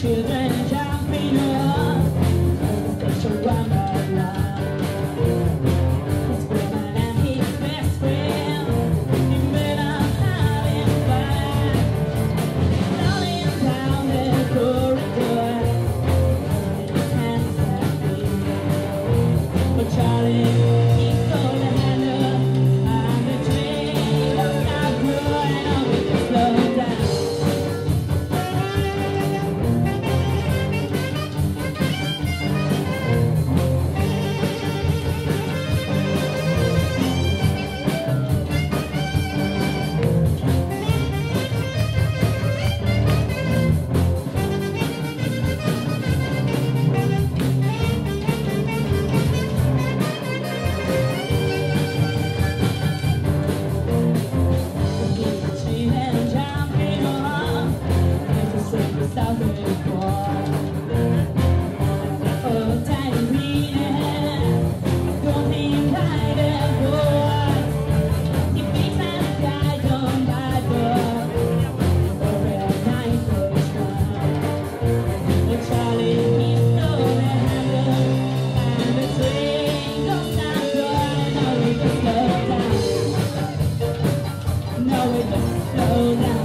children. đời đâu